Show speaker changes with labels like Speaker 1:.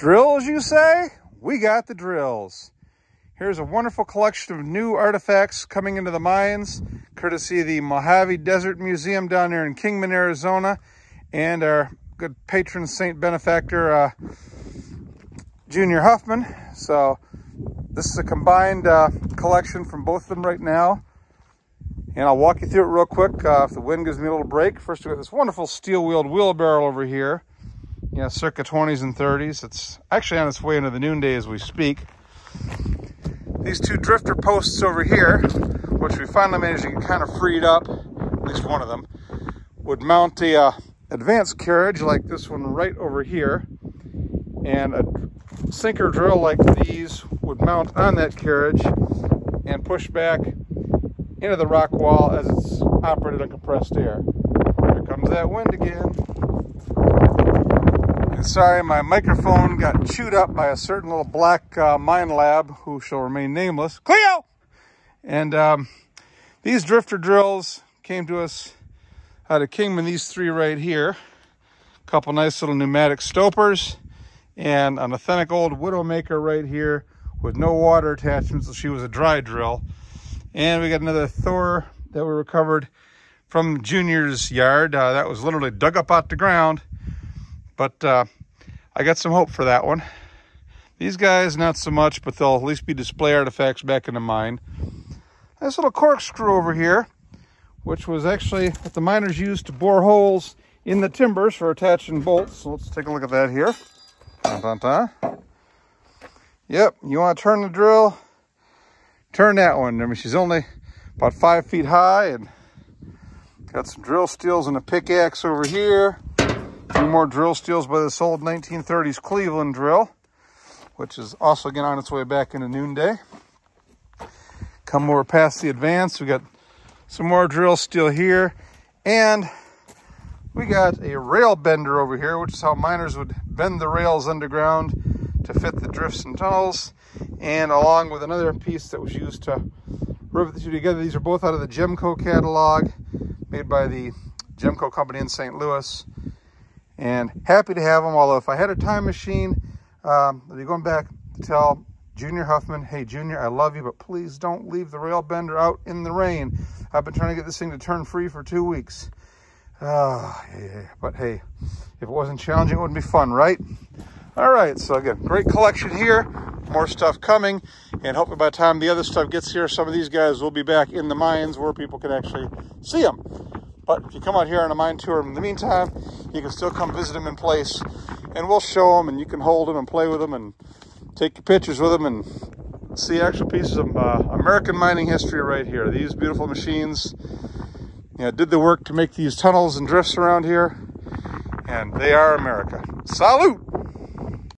Speaker 1: Drills, you say? We got the drills. Here's a wonderful collection of new artifacts coming into the mines, courtesy of the Mojave Desert Museum down there in Kingman, Arizona, and our good patron saint benefactor, uh, Junior Huffman. So this is a combined uh, collection from both of them right now. And I'll walk you through it real quick uh, if the wind gives me a little break. First, we got this wonderful steel-wheeled wheelbarrow over here. Yeah, circa 20s and 30s. It's actually on its way into the noonday as we speak. These two drifter posts over here, which we finally managed to get kind of freed up, at least one of them, would mount a uh, advanced carriage like this one right over here. And a sinker drill like these would mount on that carriage and push back into the rock wall as it's operated on compressed air. Here comes that wind again. Sorry, my microphone got chewed up by a certain little black uh, Minelab who shall remain nameless. Cleo! And um, these drifter drills came to us out of Kingman, these three right here. A couple nice little pneumatic stopers and an authentic old Widowmaker right here with no water attachments. So she was a dry drill. And we got another Thor that we recovered from Junior's yard. Uh, that was literally dug up out the ground. But uh, I got some hope for that one. These guys, not so much, but they'll at least be display artifacts back in the mine. This little corkscrew over here, which was actually what the miners used to bore holes in the timbers for attaching bolts. So let's take a look at that here. Dun, dun, dun. Yep, you want to turn the drill, turn that one. I mean, she's only about five feet high and got some drill steels and a pickaxe over here. Few more drill steels by this old 1930s Cleveland drill, which is also getting on its way back into noonday. Come over past the advance, we got some more drill steel here, and we got a rail bender over here, which is how miners would bend the rails underground to fit the drifts and tunnels, and along with another piece that was used to rivet the two together. These are both out of the Gemco catalog, made by the Gemco company in St. Louis and happy to have them. Although if I had a time machine, um, I'd be going back to tell Junior Huffman, hey Junior, I love you, but please don't leave the rail bender out in the rain. I've been trying to get this thing to turn free for two weeks. Uh, yeah, but hey, if it wasn't challenging, it wouldn't be fun, right? All right, so again, great collection here. More stuff coming, and hopefully by the time the other stuff gets here, some of these guys will be back in the mines where people can actually see them. But if you come out here on a mine tour in the meantime, you can still come visit them in place and we'll show them and you can hold them and play with them and take your pictures with them and see actual pieces of uh, American mining history right here. These beautiful machines you know, did the work to make these tunnels and drifts around here and they are America. Salute!